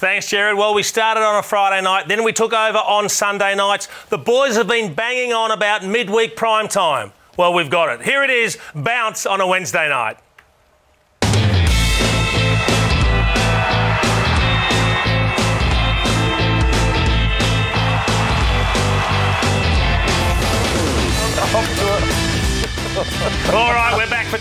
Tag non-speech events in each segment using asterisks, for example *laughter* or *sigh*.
Thanks, Jared. Well, we started on a Friday night, then we took over on Sunday nights. The boys have been banging on about midweek prime time. Well, we've got it. Here it is bounce on a Wednesday night. *laughs* All right, we're back for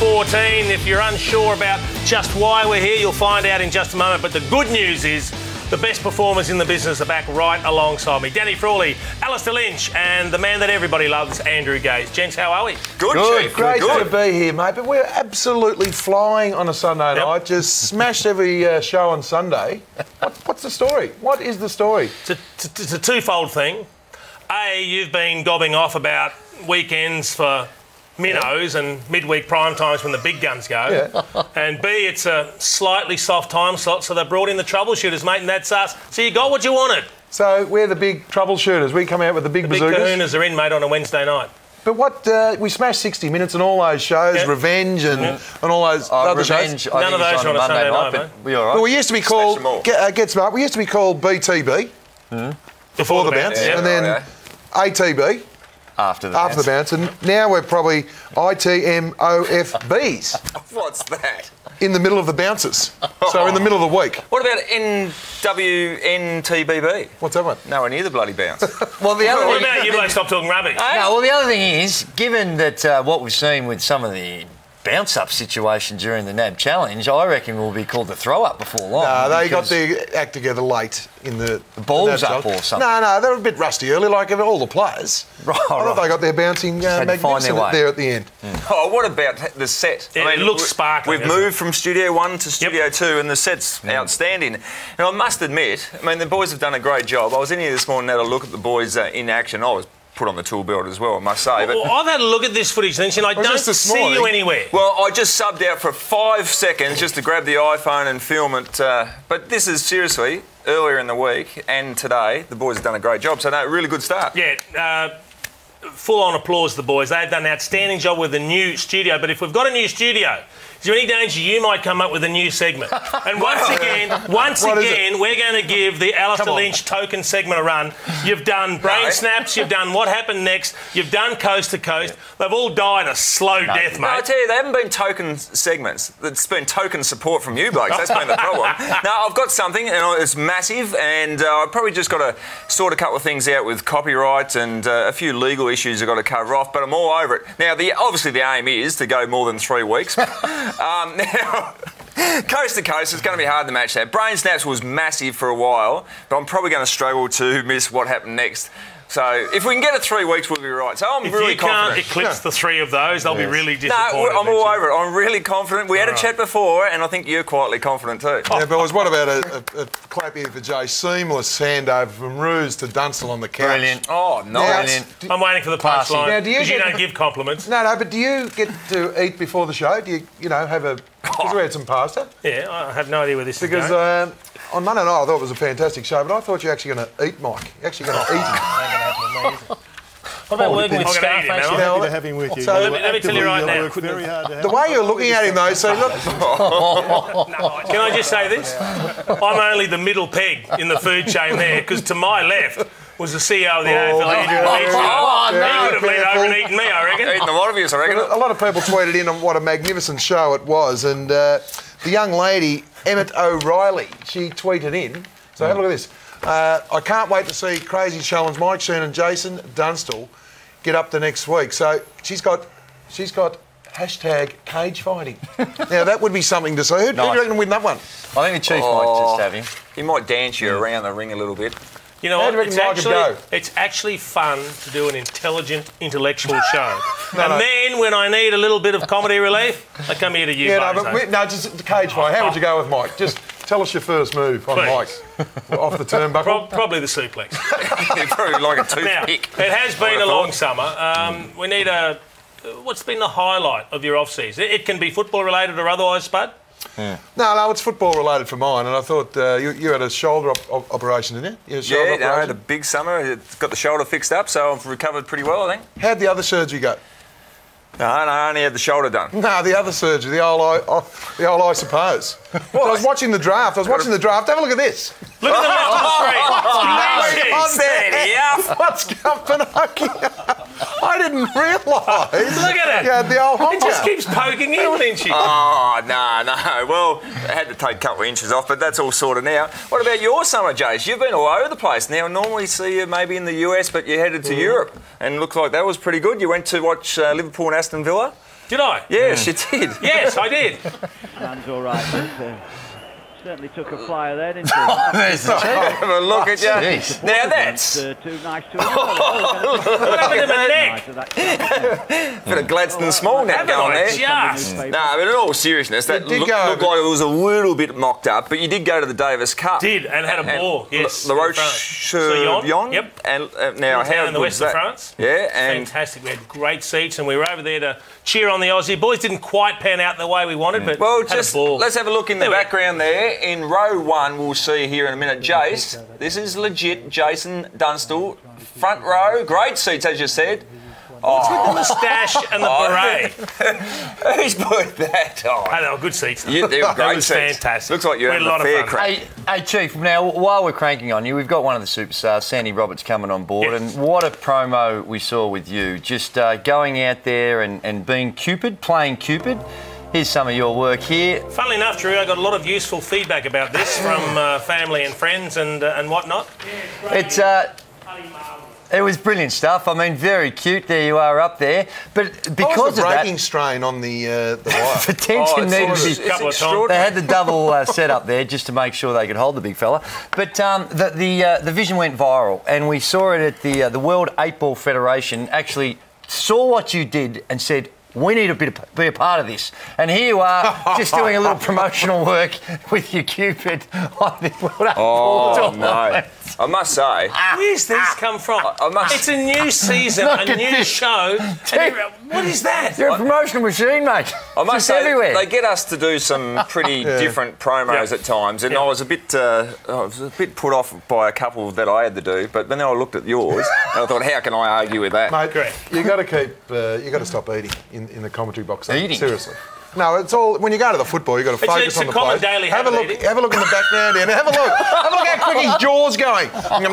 2014. If you're unsure about just why we're here, you'll find out in just a moment. But the good news is the best performers in the business are back right alongside me. Danny Frawley, Alistair Lynch, and the man that everybody loves, Andrew Gaze. Gents, how are we? Good, Good, Chief. great Good. to be here, mate. But we're absolutely flying on a Sunday Yep. night. Just smashed every uh, show on Sunday. What, what's the story? What is the story? It's a, it's a- it's a twofold thing. A, you've been gobbing off about weekends for minnows and midweek prime times when the big guns go. Yeah. And B, it's a slightly soft time slot, so they brought in the troubleshooters, mate, and that's us. So you got what you wanted. So we're the big troubleshooters. We come out with the big Big bazookas. kahunas are in, mate, on a Wednesday night. But what uh, we smashed 60 minutes and all those shows, Yeah. Revenge and, Yeah. and all those Oh, other revenge. shows. I None of those are on a Monday Sunday night, night, but we all right. Well, we used to be called get, uh, get smart. We used to be called BTB before the bounce, yeah. and then Yeah. ATB after the after the bounce, and now we're probably ITMOFBs *laughs* What's that? in the middle of the bounces. *laughs* So in the middle of the week. What about NWNTBB? What's that one? Nowhere near the bloody bounce. *laughs* Well, the other What thing, about you blokes stop talking rubbish? no, well, the other thing is, given that uh, what we've seen with some of the bounce-up situation during the NAB Challenge, I reckon will be called the throw-up before long. No, they got because- their act together late in the. The balls up or something. No, no, they were a bit rusty early, like all the players. *laughs* Right, I thought right. they got their bouncing uh, had to magnificent there at the end. oh, what about the set? It- it looks we- sparkling, We've doesn't moved from Studio 1 to Studio 2 and the set's Mm. outstanding. Now, I must admit, I mean, the boys have done a great job. I was in here this morning and had a look at the boys uh, in action. I was put on the tool belt as well, I must say. But Well, I've had a look at this footage, Lynch, and I don't see you anywhere. Well, I just subbed out for five seconds just to grab the iPhone and film it. Uh, but this is seriously earlier in the week and today. The boys have done a great job. So, no, really good start. Yeah, uh, full on applause the boys. They've done an outstanding job with the new studio. But if we've got a new studio, is there any danger you might come up with a new segment? *laughs* And once again, once What again, we're going to give the Alistair Lynch token segment a run. You've done brain No. snaps, you've done what happened next, you've done coast to coast. They've all died a slow death, mate. No, I tell you, they haven't been token segments. It's been token support from you blokes. That's been the problem. *laughs* now, I've got something, and it's massive, and uh, I've probably just got to sort a couple of things out with copyright and uh, a few legal issues I've got to cover off, but I'm all over it. Now, the obviously the aim is to go more than three weeks. *laughs* um, *laughs* now, coast to coast, it's going to be hard to match that. Brain Snaps was massive for a while, but I'm probably going to struggle to miss what happened next. So if we can get it three weeks, we'll be right. So I'm If really you can't confident. eclipse the three of those, they'll be really disappointed. No. I'm all Lynch. over it. I'm really confident. We had a chat before, and I think you're quietly confident too. Yeah, boys, what about a, a, a clap here for Jay? Seamless handover from Ruse to Dunstall on the couch. Brilliant. Oh, Now, nice. d- I'm waiting for the Classy. punchline. Now, do you Because you don't give compliments. No, no, but do you get to eat before the show? Do you, you know, have a. Because we had some pasta. *laughs* Yeah, I have no idea where this Because is going. um, on Monday night I thought it was a fantastic show, but I thought you're actually going to eat Mike. You're actually going to eat him. what about working with depends. Scarface? I'm gonna eat it, You man. know, to have him with you. So- You Let me- let me tell you right now. very hard to The way you're looking at him, though, so look, *laughs* Can I just say this? *laughs* I'm only the middle peg in the food chain there, because to my left was the CEO of the AFL, Andrew Leach. Oh, He no. could have been over and eaten me, I reckon. Eating the lot of you, I reckon. a lot of people tweeted in on what a magnificent show it was, and uh, the young lady, Emmett O'Reilly, she tweeted in. So have a look at this. Uh, I can't wait to see Crazy Challenge Mike Sheahan and Jason Dunstall get up the next week. So she's got, she's got hashtag cage fighting. *laughs* now that would be something to see. Who, who do you reckon win that one? I think the Chief might just have him. He might dance you around the ring a little bit. You know How what? do you reckon It's actually, it's actually fun to do an intelligent, intellectual *laughs* show. and no. then when I need a little bit of comedy relief, I come here to you Yeah, no, guys. but we, no, just the cage fight. How would you go with Mike? Just tell us your first move on Please. Mike off the turnbuckle. Pro- probably the suplex. *laughs* He's probably like a toothpick. Now, it has been I a long summer. Um, we need a. What's been the highlight of your off season? It, it can be football related or otherwise, Spud. No, no, it's football related for mine, and I thought uh, you, you had a shoulder op- op- operation, didn't you? you had a shoulder Yeah, no, I had a big summer. It's got the shoulder fixed up, so I've recovered pretty well, I think. How'd the other surgery go? No, no, I only had the shoulder done. No, the other surgery, the old, I, oh, the old I suppose. I was watching the draft. I was watching the draft. Have a look at this. Look at the left of the screen. Oh, It's there. What's going on? *laughs* I didn't realise. Look at it. Yeah, the old It just keeps poking in, Lynchy. Oh, no, no. Well, I had to take a couple of inches off, but that's all sorted now. What about your summer, Jace? You've been all over the place. Now, normally see you maybe in the US, but you're headed to Europe and looked like that was pretty good. You went to watch uh, Liverpool and Aston Villa? Did I? Yes, you did. Yes, I did. Hands all right, but uh, certainly took a flyer *laughs* there, didn't he? There's the check. Have a look at you. Jeez. Now that's uh, too nice to ignore. What happened to neck? *laughs* bit of Gladstone Small net Haven't going I there. just? No, but in all seriousness, that It did look, go looked like it was a little bit mocked up, but you did go to the Davis Cup. Did and had a ball. Yes. La Roche France. Yon. Yep. And uh, now, Down how in the west of? France. Yeah, and Fantastic. We had great seats, and we were over there to cheer on the Aussie boys. Didn't quite pan out the way we wanted, but Well, had just a ball. let's have a look in the There go. background there. In row one, we'll see here in a minute. Jace, this is legit. Jason Dunstall, front row, great seats as you said. The Oh, moustache and the *laughs* Oh. beret. *laughs* who's put that on? Hey, they were good seats. though. You, they were *laughs* That great was seats. fantastic. Looks like you're We had having a a lot of fair fun. crack. Hey, hey, Chief, now while we're cranking on you, we've got one of the superstars, Sandy Roberts, coming on board. Yes. And what a promo we saw with you. Just uh, going out there and, and being Cupid, playing Cupid. Here's some of your work here. Funnily enough, Drew, I got a lot of useful feedback about this from uh, family and friends and uh, and whatnot. Yeah, It's uh, it was brilliant stuff. I mean, very cute. There you are up there. But Because because the of breaking that, strain on the uh, the *laughs* wire. the tension Oh, needed to be it's Couple. They had the double uh, set up there just to make sure they could hold the big fella. But um, the the, uh, the vision went viral, and we saw it at the uh, the World Eight Ball Federation. Actually, saw what you did and said. We need a bit to be, be a part of this. And here you are, just doing a little *laughs* promotional work with your Cupid on the World Eight Ball Oh tournament. no! I must say, Where's this come from? I must- It's a new season, a new this. show. *laughs* what is that? You're a promotional machine, mate. I must Just say, everywhere. they get us to do some pretty *laughs* different promos Yeah. at times, and Yeah. I was a bit, uh, I was a bit put off by a couple that I had to do. But then I looked at yours, and I thought, how can I argue with that? Mate, Correct. you got to keep, uh, you got to stop eating in, in the commentary box. Eating? seriously. No, it's all when you go to the football. you've got to It's focus a on the play. daily have a look. eating. Have a look in the background, and have a look. Have a look how quick his jaw's going. he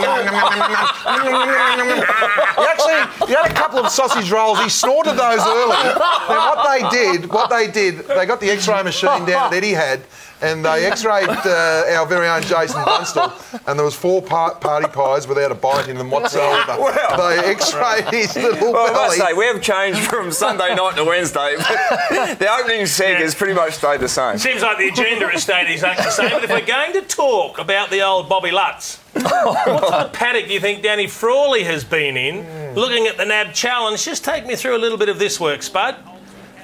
actually, he had a couple of sausage rolls. He snorted those early. Now what they did, what they did, they got the X-ray machine down that Eddie had. And they *laughs* X-rayed uh, our very own Jason Dunstall, and there was four par- party pies without a bite in them whatsoever. Wow. They X-rayed his little Well, I must say, we have changed from Sunday night to Wednesday, but *laughs* the opening seg has pretty much stayed the same. Seems like the agenda has stayed exactly the same. But if we're going to talk about the old Bobby Lutz, what sort of paddock do you think Danny Frawley has been in? Looking at the NAB challenge, just take me through a little bit of this work, Spud.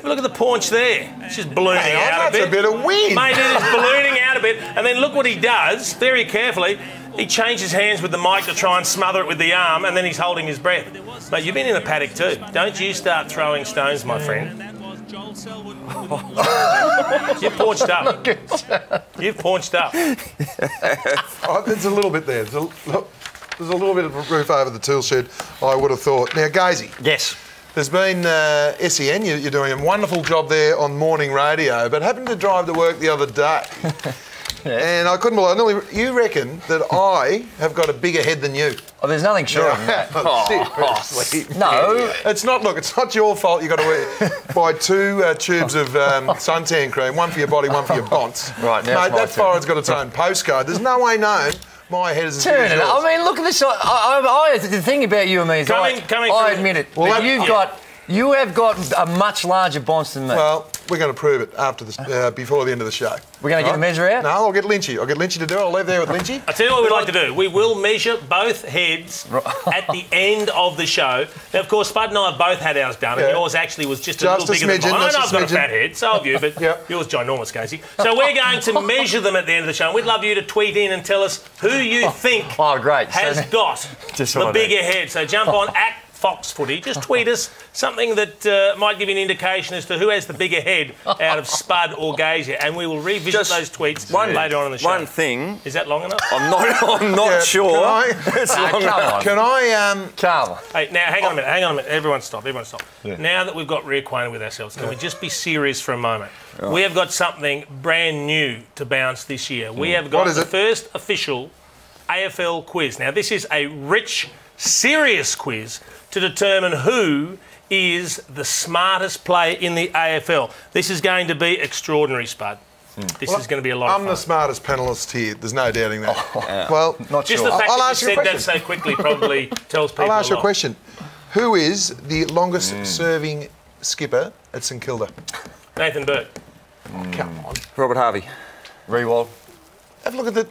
Look at the paunch there. It's just ballooning on, out that's a a bit. bit of wind. Mate, it is *laughs* ballooning out a bit. And then look what he does, very carefully. He changes hands with the mic to try and smother it with the arm, and then he's holding his breath. Mate, you've been in the paddock too. Don't you start throwing stones, my friend. *laughs* You've paunched up. You've paunched up. *laughs* Oh, there's a little bit there. There's a, look, there's a little bit of a roof over the tool shed, I would have thought. Now, Gazy, yes. There's been uh, SEN, you, you're doing a wonderful job there on morning radio, but happened to drive to work the other day. *laughs* And I couldn't believe it. You reckon that *laughs* I have got a bigger head than you? Oh, there's nothing short of that. *laughs* Seriously. No. It's not, look, it's not your fault you've got to wear, buy two uh, tubes of um, suntan cream, one for your body, one for your bonds. Right, now Mate, that forehead's got its own postcode. There's no way known my head is as Turn as it yours. I mean, look at this. I, I, I, the thing about you and me is Coming- I, coming I admit it. Well, but that- you've yeah. got, you have got a much larger bonce than me. Well, we're going to prove it after the, uh, before the end of the show. We're gonna get a measure out? No, I'll get Lynchy. I'll get Lynchy to do it. I'll leave there with Lynchy. I tell you what we'd like to do. We will measure both heads at the end of the show. Now, of course, Spud and I have both had ours done, and yours actually was just a Just little a bigger smidgen, than mine. I know I've a got a fat head, so have you, but *laughs* Yep. yours ginormous, Casey. So we're going to measure them at the end of the show. And we'd love you to tweet in and tell us who you think oh, great. Has then- got *laughs* Just the bigger head. So jump on at Fox Footy, just tweet us something that uh, might give you an indication as to who has the bigger head out of Spud or Gazier, and we will revisit Just those tweets one- later on in the show. One thing, Is that long enough? I'm not, *laughs* I'm not Yeah, sure. can I- *laughs* it's long enough. on. Can I? Um, Come on. Hey, now hang on a minute, hang on a minute. Everyone stop, everyone stop. Now that we've got reacquainted with ourselves, can we just be serious for a moment? We have got something brand new to bounce this year. We have got the it? first official AFL quiz. Now, this is a rich, serious quiz to determine who is the smartest player in the AFL. This is going to be extraordinary, Spud. Hmm. This is going to be a lot of I'm the smartest panelist here. There's no doubting that. Oh, well, Not Just sure. the fact I'll that ask you you a said that question. so quickly *laughs* probably tells people I'll ask you a question. Who is the longest hmm. serving skipper at St Kilda? Nathan Burke. Come hmm. on. Robert Harvey, Riewoldt. Have a look at the.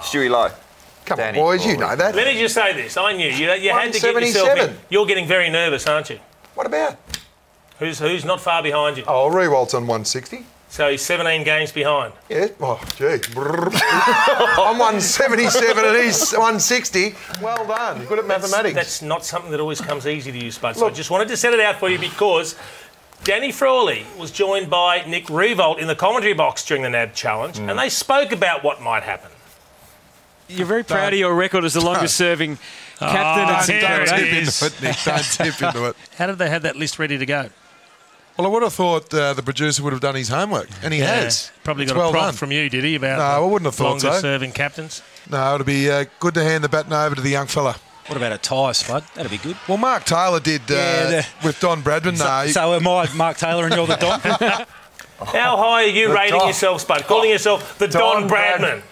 Stewie Loewe. Come Danny on, boys. You know that. Let me just say this. I knew you, you had to get yourself in. You're getting very nervous, aren't you? What about? Who's who's not far behind you? Oh, Riewoldt's on 160. So he's 17 games behind. Yeah. Oh, gee. *laughs* I'm 177 and he's 160. Well done. Good at mathematics. That's not something that always comes easy to you, Spud. So I just wanted to set it out for you because Danny Frawley was joined by Nick Riewoldt in the commentary box during the NAB challenge, Mm. and they spoke about what might happen. You're very proud of your record as the longest serving captain Oh, at St there Kilda. it Tip into it, Nick. Don't tip into *laughs* it. How did they have that list ready to go? Well, I would have thought uh, the producer would have done his homework, and he has. Probably It's got a well prop done. from you, did he? About No, I wouldn't have thought longest so. serving captains. No, it'd be uh, good to hand the baton over to the young fella. What about a tie, Spud? That'd be good. Well, Mark Taylor did uh, Yeah, the- with Don Bradman. So, no, so am I, Mark Taylor, and you're the Don. *laughs* How high are you rating Don- yourself, Spud? Calling yourself the Don, Don Bradman of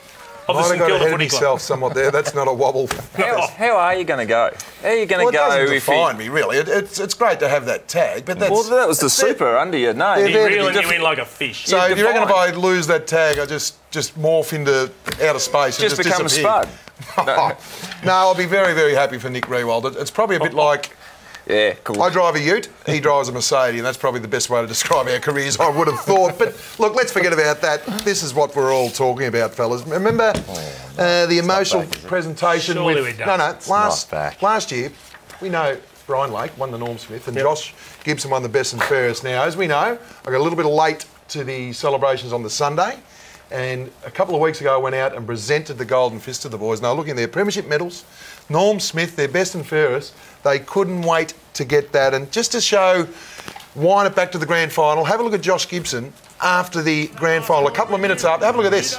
the Might have St got Kilda ahead of Footy Club. himself somewhat there. That's not a wobble. *laughs* How, how are you going to go? How are you going Well, to it doesn't if you... define me, really. It, it's, it's great to have that tag, but that's... Well, that was the that's it. super under your nose. Yeah, He's there to be reeling you different. in like a fish. So Yeah, do you reckon if define. I lose that tag, I just just morph into outer space and just just become a disappear? spud. No. *laughs* no, I'll be very, very happy for Nick Riewoldt. It's probably a bit oh, oh. like Yeah, cool. I drive a Ute, he drives a Mercedes, and that's probably the best way to describe our careers, I would have thought. But look, let's forget about that. This is what we're all talking about, fellas. Remember uh, the emotional back, presentation Surely with we don't. no, no. Last not back. last year, we know Brian Lake won the Norm Smith, and Josh Gibson won the best and fairest. Now, as we know, I got a little bit late to the celebrations on the Sunday. And a couple of weeks ago, I went out and presented the Golden Fist to the boys. Now, looking at their premiership medals, Norm Smith, their best and fairest, they couldn't wait to get that. And just to show, wind it back to the grand final, have a look at Josh Gibson after the grand final. A couple of minutes after, have a look at this.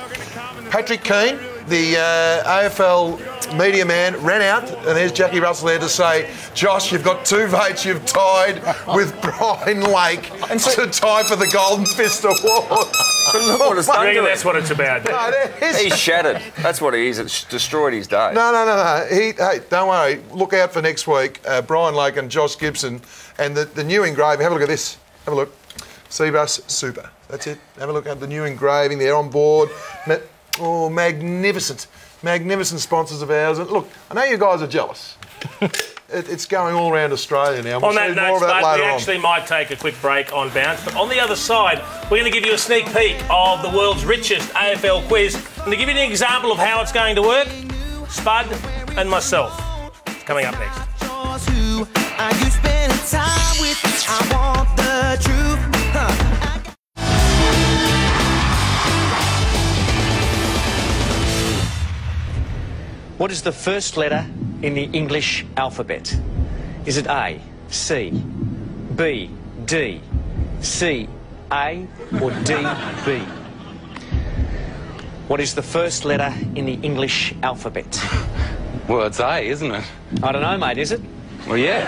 Patrick Keane, the uh, AFL media man, ran out, and there's Jackie Russell there to say, Josh, you've got two votes, you've tied with *laughs* Brian Lake to tie for the Golden Fist Award. *laughs* Look what it's done reckon to that's what it's about. No, there is- He's shattered. That's what he is. It's destroyed his day. No, no, no, no. He, hey, don't worry. Look out for next week. Uh, Brian Lake and Josh Gibson and the, the new engraving. Have a look at this. Have a look. Cbus Super. That's it. Have a look at the new engraving. They're on board. Ma- Oh, magnificent. Magnificent sponsors of ours. And look, I know you guys are jealous. *laughs* it, it's going all around Australia now. We'll On that note, more that Spud, we later on. actually might take a quick break on bounce, but on the other side, we're going to give you a sneak peek of the world's richest AFL quiz. And to give you an example of how it's going to work, Spud and myself. Coming up next. What is the first letter in the English alphabet? Is it A, C, B, D, C, A, or D, B? What is the first letter in the English alphabet? Well, it's A, isn't it? I don't know, mate, is it? Well, yeah.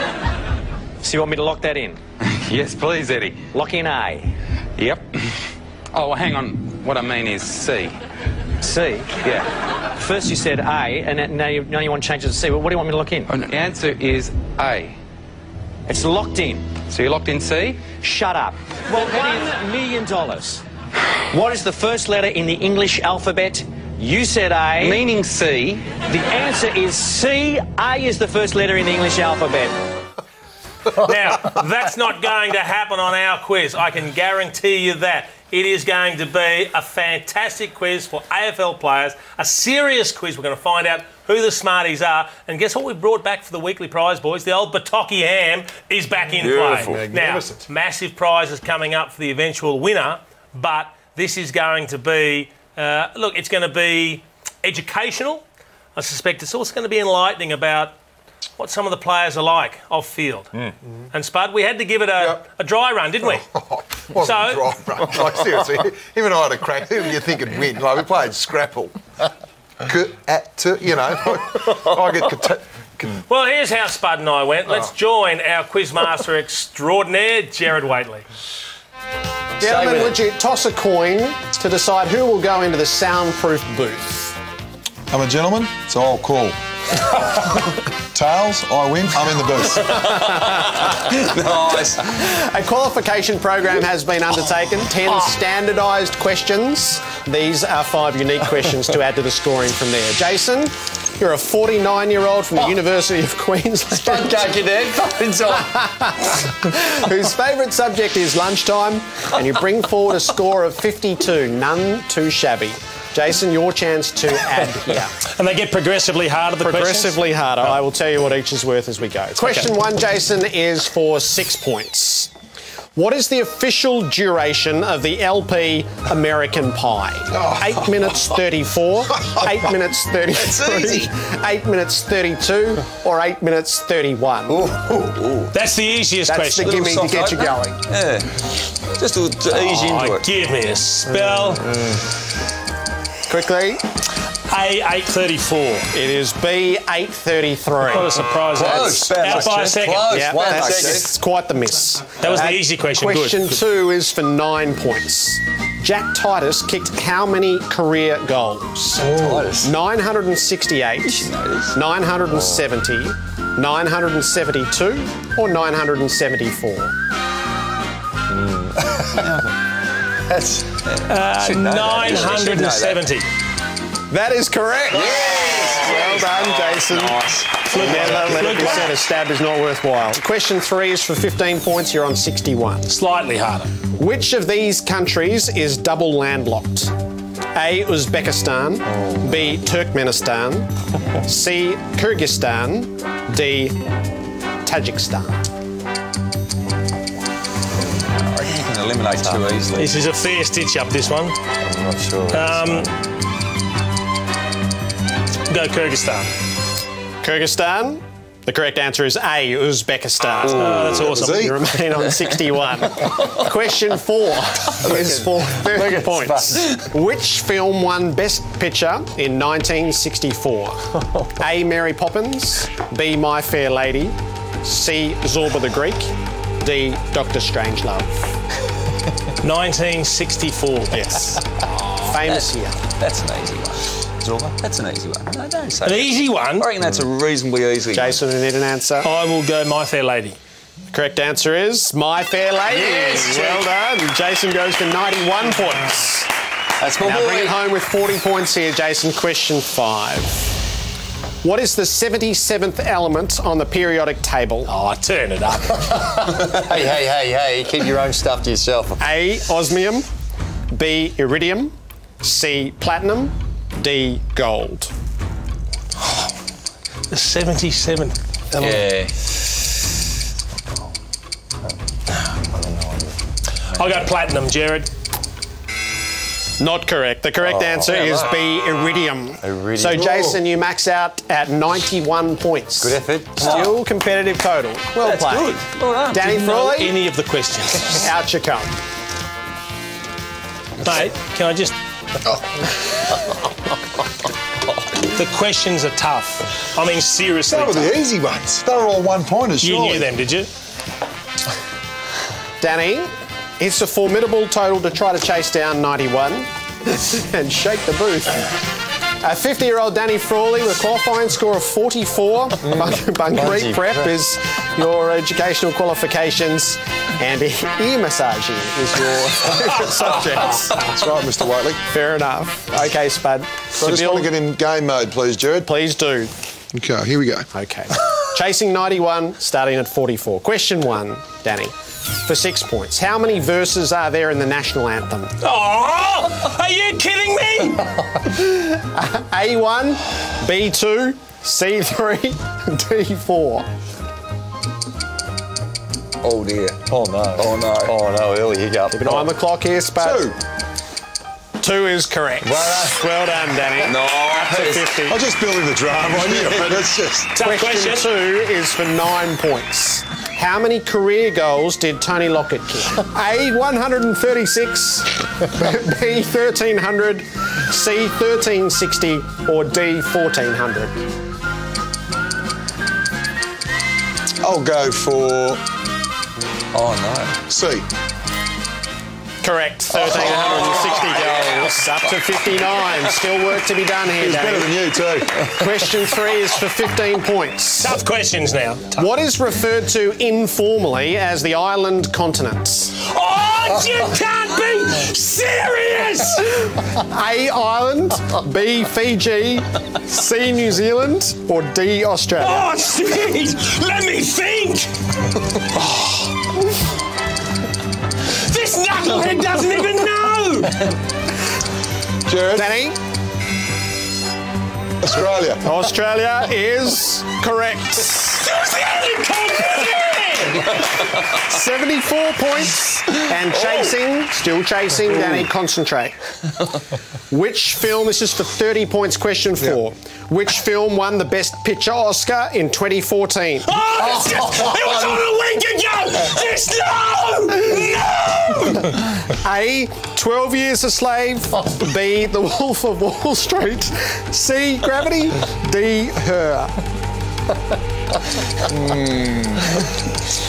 So you want me to lock that in? *laughs* yes, please, Eddie. Lock in A. Yep. Oh, well, hang on. What I mean is C. C? Yeah. First you said A, and now you, now you want to change it to C. Well, what do you want me to lock in? Oh, the answer is A. It's locked in. So you're locked in C? Shut up. Well, one million dollars. What is the first letter in the English alphabet? You said A. Meaning C. The answer is C. A is the first letter in the English alphabet. Now, that's not going to happen on our quiz. I can guarantee you that. It is going to be a fantastic quiz for AFL players, a serious quiz. We're going to find out who the Smarties are. And guess what we brought back for the weekly prize, boys? The old Bataki ham is back in Beautiful. play. Now, massive prizes coming up for the eventual winner, but this is going to be, uh, look, it's going to be educational. I suspect it's also going to be enlightening about what some of the players are like off field. And Spud, we had to give it a, Yep. a dry run, didn't we? *laughs* Oh, wasn't So- a dry run. Like, seriously, *laughs* him and I had a crack. Who do you think would win? Like, we played Scrapple. *laughs* K- at, t- you know, I get. Kata- Well, here's how Spud and I went. Oh. Let's ah. join our quizmaster extraordinaire, Jared Waitley. Gentlemen, would you toss a coin to decide who will go into the soundproof booth? I'm a gentleman, so I'll call. Tails, I win. I'm in the booth. *laughs* nice. A qualification program has been undertaken. Oh. Ten oh. standardised questions. These are five unique questions to add to the scoring from there. Jason, you're a 49-year-old from the oh. University of Queensland. Can't you there? Whose favourite subject is lunchtime, and you bring forward a score of 52, none too shabby. Jason, your chance to add *laughs* here. And they get progressively harder, the Progressively harder. Oh. I will tell you what each is worth as we go. Question one, Jason, is for six points. What is the official duration of the LP American Pie? Eight minutes 34, *laughs* eight minutes 33, eight minutes 32, or eight minutes 31? That's the easiest That's question. the gimme to soft get you going. Yeah. Just to, to ease you into Oh, it. give me a spell. Quickly, A eight thirty four. it is B833. What a surprise! Close. Out by a second. Close. Yeah, One that's second. it's quite the miss. That was the Uh, easy question. Good. Question two is for nine points. Jack Titus kicked how many career goals? 968, 970, 972, or 974? *laughs* That's, Uh, Should know that. You should know that. 970. That is correct. Yes. Well done, Jason. Nice. Never let it be said a stab is not worthwhile. Question three is for 15 points. You're on 61. Slightly harder. Which of these countries is double landlocked? A. Uzbekistan, B. Turkmenistan, C. Kyrgyzstan, D. Tajikistan. You eliminate too easily. This is a fair stitch up. This one. I'm not sure. Um, go Kyrgyzstan. Kyrgyzstan. The correct answer is A. Uzbekistan. Oh, that's awesome. You remain on *laughs* 61. Question four is for 30 points. Which film won Best Picture in 1964? *laughs* A. Mary Poppins, B. My Fair Lady, C. Zorba the Greek, D. Doctor Strangelove. 1964. Yes. Famous year. That's an easy one. Zorba, that's an easy one. No, don't say An that. easy one. I reckon that's a reasonably easy Jason, we need an answer. I will go My Fair Lady. Correct answer is My Fair Lady. Yes, well done. Jason goes for 91 points. That's my Now boy. bring it home with 40 points here, Jason. Question five. What is the 77th element on the periodic table? Oh, turn it up. *laughs* hey, hey, hey, hey, keep your own stuff to yourself. A. Osmium. B. Iridium. C. Platinum. D. Gold. the 77th. element. Yeah. I'll go platinum, Jared. Not correct. The correct oh. answer is B. Iridium. Iridium. So, Jason, you max out at 91 points. Good effort. Still competitive total. Well That's played. good. Well done. Danny Didn't know Frawley, any of the questions. *laughs* out you come. Mate, can I just. *laughs* the questions are tough. I mean, seriously. They were the easy ones. They were all one pointers. You surely. knew them, did you? Danny, it's a formidable total to try to chase down 91 *laughs* and shake the booth. A 50 year old Danny Frawley with a qualifying score of 44. Mm. *laughs* Bunk- Bunkery Bungee Prep is your educational qualifications, and *laughs* ear massaging is your favourite subjects. That's right, Mr. Whiteley. Fair enough. Okay, Spud. So I just want to get in game mode, please, Jared. Please do. Okay, here we go. Okay. Chasing 91, starting at 44. Question one, Danny. For six points. How many verses are there in the national anthem? Oh, are you kidding me? A1, B2, C3, D4. Oh dear. Oh no. Oh no. Oh no, early hiccup. Keep an eye on the clock here, Spud. Two. Two is correct. Well done, well done Danny. *laughs* No. Up to 50. I was just building the drama. I knew it. It's just. Tough Question question. two is for nine points. How many career goals did Tony Lockett kick? *laughs* A, 136, *laughs* B, 1300, C, 1360, or D, 1400? I'll go for Oh no. C. Correct, 1,360 goals. Up to 59. Still work to be done here, He's better than you too. Question three is for 15 points. Tough questions now. What is referred to informally as the island continents? Oh, you can't be serious! *laughs* A, Ireland, B, Fiji, C, New Zealand, or D, Australia? Oh, jeez! Let me think! This *laughs* knucklehead *laughs* doesn't even know! Jared, Danny, Australia. Australia is correct. Who's the only continent? 74 points and oh. chasing, still chasing. Oh. Danny, concentrate. *laughs* Which film, this is for 30 points, question four. Which film won the Best Picture Oscar in 2014? Oh, it's just, it was on a week ago! Just no! No! A, 12 Years a Slave. Oh. B, The Wolf of Wall Street. C, Gravity. D, Her. *laughs* Mm. *laughs*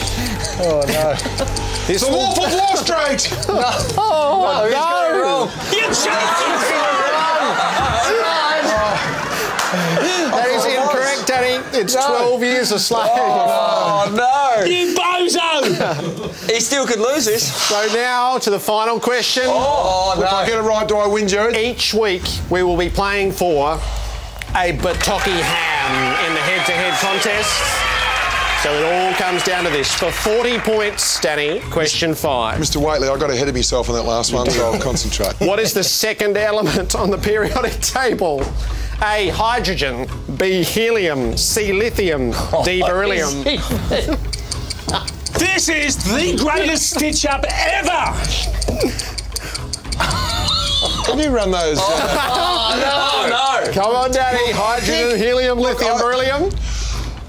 Oh no. This The will- Wolf of Wall Street. *laughs* Oh, he's got it wrong. You're joking! That is incorrect, Danny. It's 12 Years a Slave. Oh no. You bozo! *laughs* He still could lose this. So now to the final question. Oh If I get it right, do I win, Jared? Each week we will be playing for a Bataki ham in the head-to-head contest. So it all comes down to this. For 40 points, Danny, question five. Mr. Waitley, I got ahead of myself on that last one, so I'll concentrate. What is the second element on the periodic table? A. Hydrogen. B. Helium. C. Lithium. D. Beryllium. This is the greatest stitch up ever! Can you run those? uh, Oh no. Come on, Danny. Hydrogen, helium, lithium, I- beryllium.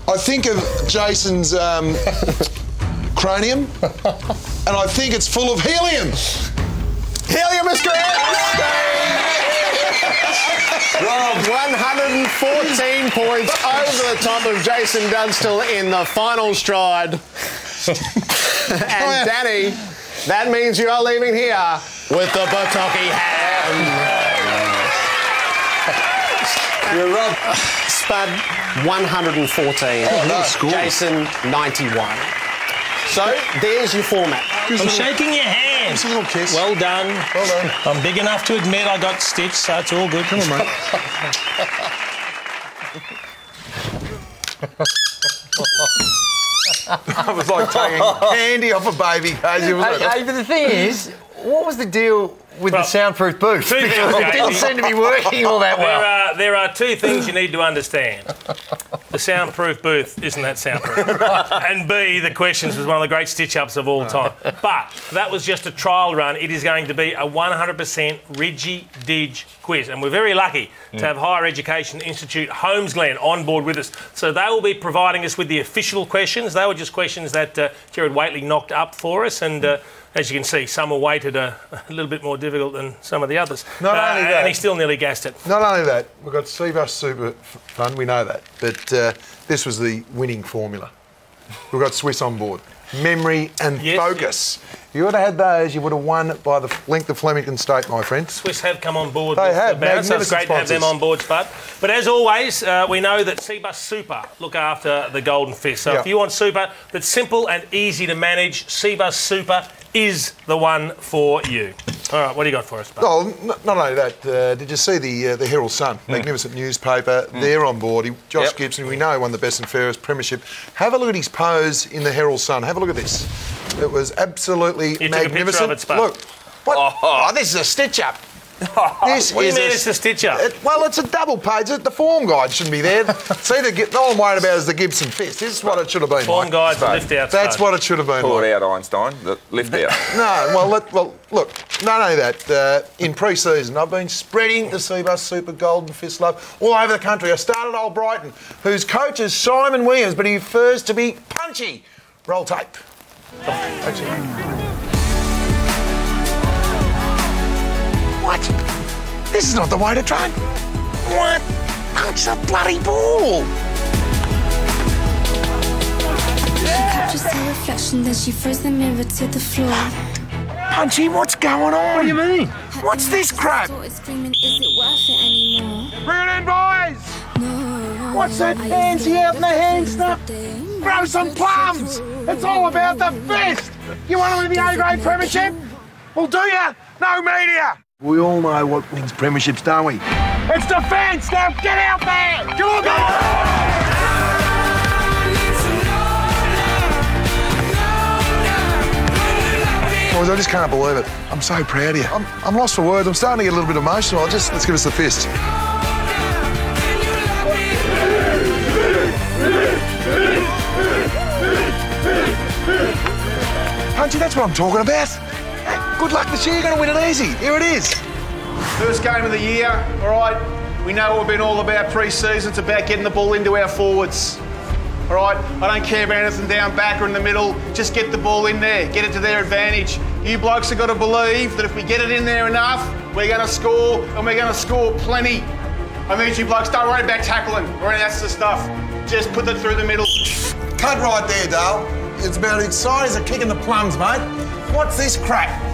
I think of Jason's um, *laughs* cranium, and I think it's full of helium. Helium is correct. Rob, 114 points over the top of Jason Dunstall in the final stride. *laughs* and Danny, that means you are leaving here with the Bataki ham. You're Rob. Spud, 114. Jason, 91. So there's your format. I'm shaking your hand. Just a little kiss. Well done. Well done. I'm big enough to admit I got stitched, so it's all good. Come on, mate. It was like taking candy off a baby, Hazy, wasn't Hey, it? hey, but the thing is, what was the deal with Well, the soundproof booth? two things, it didn't seem to be working all that There well. are, there are two things you need to understand. The soundproof booth isn't that soundproof. *laughs* and B, the questions was one of the great stitch ups of all time. But that was just a trial run. It is going to be a 100% Ridgy Dig quiz. And we're very lucky to have Higher Education Institute Holmesglen on board with us. So they will be providing us with the official questions. They were just questions that uh, Jared Waitley knocked up for us. And uh, as you can see, some are weighted a, a little bit more difficult than some of the others. Not Uh, only that- And he still nearly gassed it. Not only that, we've got Cbus Super Fun. We know that, but uh, this was the winning formula. We've got Swiss on board. Memory and Yes, focus. If you would have had those, you would have won by the length of Flemington State, my friend. Swiss have come on board. They with have, the so it's great to have them on board, Spud. But as always, uh, we know that Cbus Super look after the Golden Fist. So Yeah. if you want super that's simple and easy to manage, Cbus Super is the one for you. All right, what do you got for us, Spud? Oh, not only that, uh, did you see the uh, the Herald Sun? Magnificent newspaper. They're on board. He, Josh Yep. Gibson, we know, won the best and fairest premiership. Have a look at his pose in the Herald Sun. Have a look at this. It was absolutely You took a picture magnificent. it, Look, what? Oh, this is a stitch up. *laughs* This What do you is mean it's a stitch up? It- well, it's a double page. The form guide shouldn't be there. *laughs* See, the, Gi- all I'm worried about is the Gibson fist. This is what it should have been. Form Mike. guides and lift outs. That's what it should have been. Pull Mike. it out, Einstein. The lift out. *laughs* No, well, let, well, look, not only that, uh, in pre-season, I've been spreading the Cbus Super Golden Fist love all over the country. I started Old Brighton, whose coach is Simon Williams, but he prefers to be punchy. Roll tape. Oh, What? This is not the way to train. What? Punch the bloody ball. She captures her reflection, then she throws the mirror to the floor. Punchy, what's going on? What do you mean? What's this crap? Screaming, is it worth it anymore? Bring it in, boys! No. What's that I fancy used to out in the hand think Grow some plums! It's all about the fist! You want to win the A-grade premiership? Well, do ya? No media! We all know what wins premierships, don't we? It's defence! Now get out there! Come on, boys! Boys, I just can't believe it. I'm so proud of you. I'm, I'm lost for words. I'm starting to get a little bit emotional. I'll just let's give us the fist. Punchy, that's what I'm talking about. Hey, Good luck this year. You're going to win it easy. Here it is. First game of the year, all right. We know what we've been all about pre-season. It's about getting the ball into our forwards. All right. I don't care about anything down back or in the middle. Just get the ball in there. Get it to their advantage. You blokes have got to believe that if we get it in there enough, we're going to score, and we're going to score plenty. I need you blokes. Don't worry about tackling or any of that sort of stuff. Just put it through the middle. Cut right there, Dale. It's about as exciting as a kick in the plums, mate. What's this crap?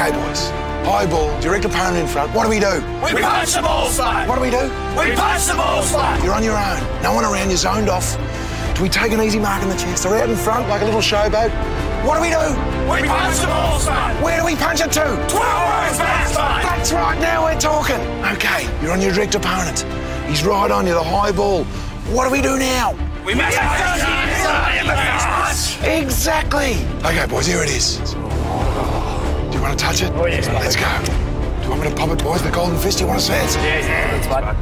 Okay, boys. High ball, direct opponent in front. What do we do? We punch the ball flat. What do we do? We punch the ball flat. You're on your own. No one around. You're zoned off. Do we take an easy mark in the chest? They're out in front like a little showboat. What do we do? We punch the ball flat. Where do we punch it to? 12 rows backside. That's right, now we're talking. Okay, you're on your direct opponent. He's right on you, the high ball. What do we do now? We make a first inside in the face punch. Exactly. Okay, boys, here it is. Do you want to touch it? Oh, yes. Let's go. Do you want me to pop it, boys? The golden fist, you want to see it? Yeah, yeah. That's fine.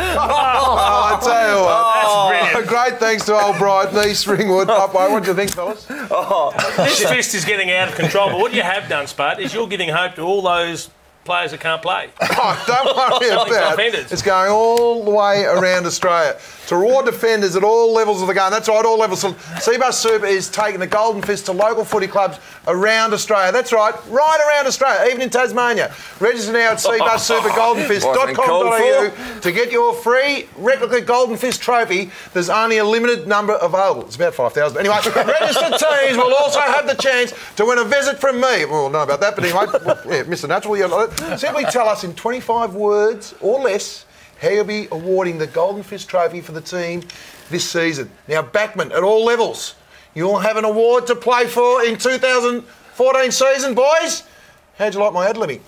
Oh, I tell you what. That's. Oh, great thanks to old Brighton, East Ringwood. *laughs* Popeye, what do you think, fellas? Oh, this fist is getting out of control, but what you have done, Spud, is you're giving hope to all those players that can't play. Oh, don't worry *laughs* about it. It's going all the way around Australia to reward defenders at all levels of the game. That's right, all levels. So Cbus Super is taking the golden fist to local footy clubs around Australia. That's right, right around Australia, even in Tasmania. Register now at cbussupergoldenfist.com.au *laughs* to get your free replica golden fist trophy. There's only a limited number available. It's about 5,000. Anyway, *laughs* registered teams will also have the chance to win a visit from me. Well, know about that, but anyway, *laughs* yeah, Mr. Natural, simply tell us in 25 words or less how you'll be awarding the Golden Fist Trophy for the team this season. Now, Backman, at all levels, you'll have an award to play for in 2014 season, boys. How'd you like my ad libbing?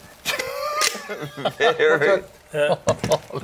*laughs* Very. Yeah. *laughs*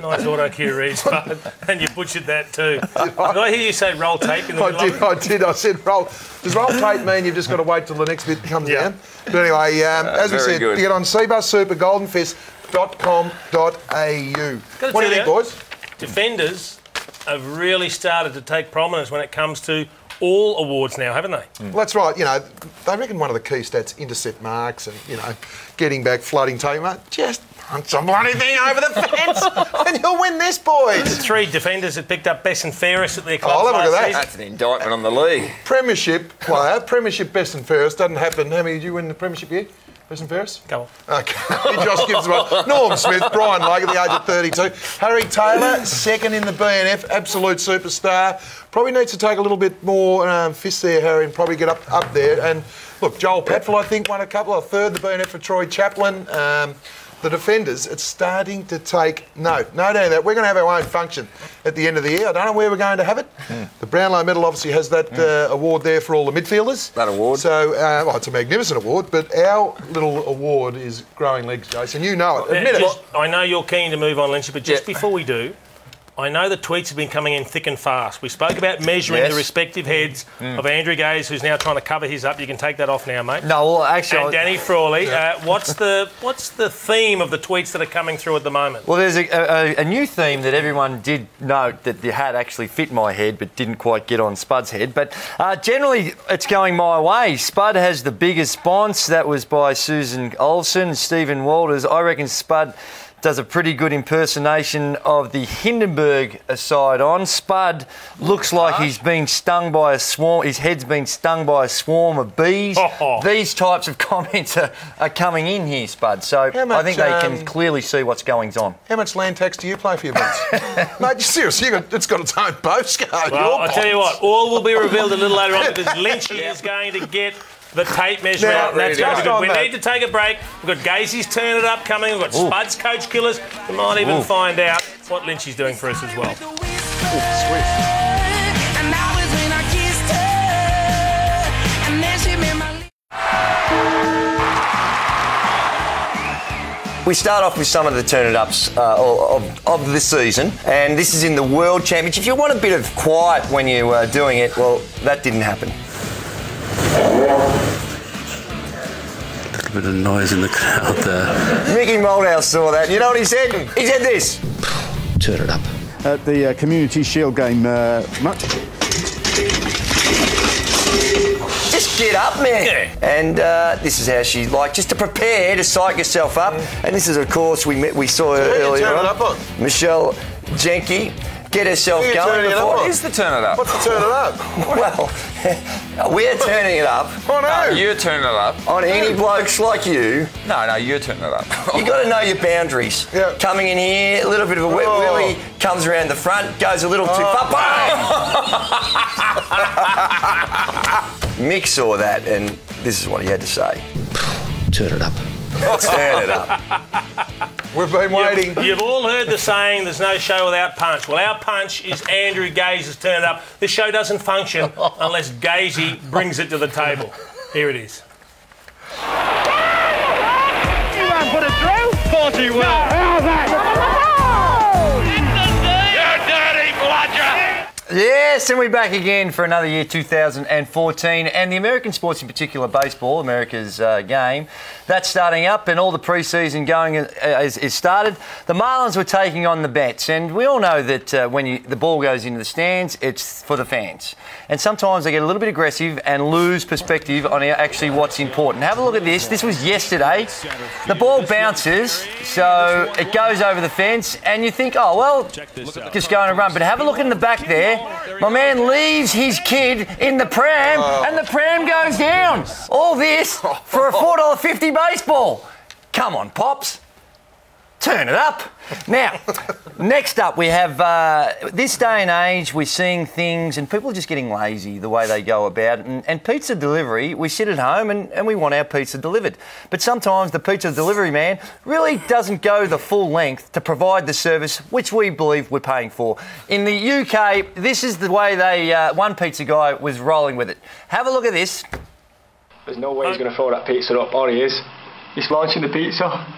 nice auto cue read, *laughs* And you butchered that too. Did I hear you say roll tape in the I middle did. I did. I said roll. Does roll tape mean you've just got to wait till the next bit comes down? But anyway, um, as we said, good. you get on cbussupergoldenfist.com.au. Gotta What do you tell think, boys? Defenders have really started to take prominence when it comes to all awards now, haven't they? Well, that's right. You know, they reckon one of the key stats intercept marks and you know, getting back, flooding team. Mate, just punch some bloody thing over the fence, *laughs* and you'll win this, boys. Three defenders that picked up best and fairest at their Oh, clubs have a look at that. season. That's an indictment on the league. Premiership player, Premiership best and fairest doesn't happen. How many did you win the Premiership year? Best and fairest? Go on. Okay. Josh Gibbs, well. Norm Smith, Brian Lake at the age of 32. Harry Taylor, second in the BNF, absolute superstar. Probably needs to take a little bit more um, fist there, Harry, and probably get up, up there. And look, Joel Patfull, I think, won a couple, a third the BNF for Troy Chaplin. Um, the defenders, it's starting to take note. No doubt that we're going to have our own function at the end of the year. I don't know where we're going to have it. The Brownlow Medal obviously has that uh, award there for all the midfielders. That award. So, uh, well, it's a magnificent award, but our little award is growing legs, Jason. You know it. Admit Uh, it. I know you're keen to move on, Lynchy, but just before we do, I know the tweets have been coming in thick and fast. We spoke about measuring Yes. the respective heads Mm. of Andrew Gaze, who's now trying to cover his up. You can take that off now, mate. No, well, actually, and Danny Frawley. Uh, what's the what's the theme of the tweets that are coming through at the moment? Well, there's a, a, a new theme that everyone did note that the hat actually fit my head, but didn't quite get on Spud's head. But uh, generally, it's going my way. Spud has the biggest response. That was by Susan Olsen, Stephen Walters. I reckon Spud does a pretty good impersonation of the Hindenburg side on. Spud looks like he's been stung by a swarm. His head's been stung by a swarm of bees. *laughs* These types of *laughs* comments are, are coming in here, Spud. So How I think they um, can clearly see what's going on. How much land tax do you pay for your bets? *laughs* Mate, seriously, you got, it's got its own postcode. Well, Your I tell you what, all will be revealed a little later on because Lynchy is going to get the tape measure out. and That's really, going to be just good. on We that- need to take a break. We've got Gazy's Turn It Up coming. We've got Ooh. Spud's Coach Killers. We might even Ooh. find out what Lynchy's doing for us as well. And that was when I kissed her. And then she made my We start off with some of the turn it ups uh, of, of the season, and this is in the World Championship. If you want a bit of quiet when you're uh, doing it, well, that didn't happen. A little bit of noise in the crowd there. Mickey Malthouse saw that. You know what he said? He said this. Turn it up. At the uh, Community Shield game, uh, much. Just get up, man. And uh, this is how she like just to prepare to psych yourself up. And this is, of course, we met, we saw her Who are you earlier turning on. up on? Michelle Jenneke. Get herself Who are you going. turning it before- What is the turn it up? What's the turn it up? *laughs* Well, *laughs* we're turning it up. Oh, No, you're turning it up. On any blokes like you. No, no, you're turning it up. *laughs* You got to know your boundaries. Coming in here, a little bit of a wet Oh. willy, comes around the front, goes a little too oh. far. Bang! Mick saw that, and this is what he had to say. Turn it up. Turn it up. We've been waiting. You've, you've all heard the saying, there's no show without punch. Well, our punch is Andrew Gaze's Turn It Up. This show doesn't function unless Gazy brings it to the table. Here it is. You won't put it through? Of course he will. how's that? Yes, and we're back again for another year, 2014, and the American sports, in particular baseball, America's uh, game, that's starting up, and all the pre-season going is, is started. The Marlins were taking on the Bats, and we all know that uh, when you, the ball goes into the stands, it's for the fans, and sometimes they get a little bit aggressive and lose perspective on actually what's important. Have a look at this. This was yesterday. The ball bounces, so it goes over the fence, and you think, oh well, just going to run. But have a look in the back there. My man leaves his kid in the pram, and the pram goes down. All this for a four dollar fifty baseball. Come on, pops. Turn it up. Now, next up, we have uh, this day and age, we're seeing things, and people are just getting lazy the way they go about it. And, and pizza delivery, we sit at home and, and we want our pizza delivered. But sometimes the pizza delivery man really doesn't go the full length to provide the service which we believe we're paying for. In the UK, this is the way they, uh, one pizza guy was rolling with it. Have a look at this. There's no way he's going to throw that pizza up. Or he is. He's launching the pizza.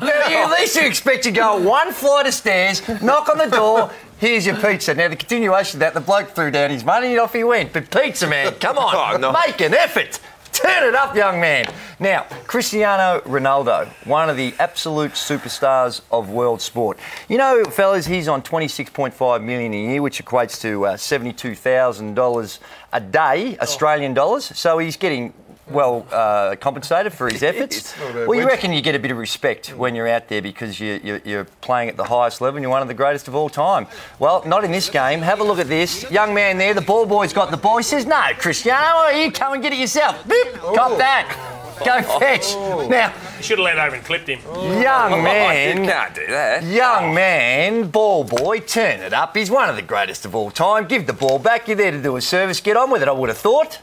Now, you, at least you expect to go one flight of stairs, knock on the door, here's your pizza. Now, the continuation of that, the bloke threw down his money and off he went. But pizza, man, come on, Oh, no. make an effort. Turn it up, young man. Now, Cristiano Ronaldo, one of the absolute superstars of world sport. You know, fellas, he's on 26.5 million a year, which equates to uh, $72,000 a day, Australian dollars. So he's getting well uh, compensated for his efforts. Not a bad Well, you reckon you get a bit of respect when you're out there because you, you, you're playing at the highest level and you're one of the greatest of all time. Well, not in this game. Have a look at this. Young man there, the ball boy's got the ball. He says, No, Cristiano, you come and get it yourself. Beep, cop that. Go fetch. Now, you Should have let over and clipped him. young man. You can't do that. Young man, ball boy, turn it up. He's one of the greatest of all time. Give the ball back. You're there to do a service. Get on with it, I would have thought.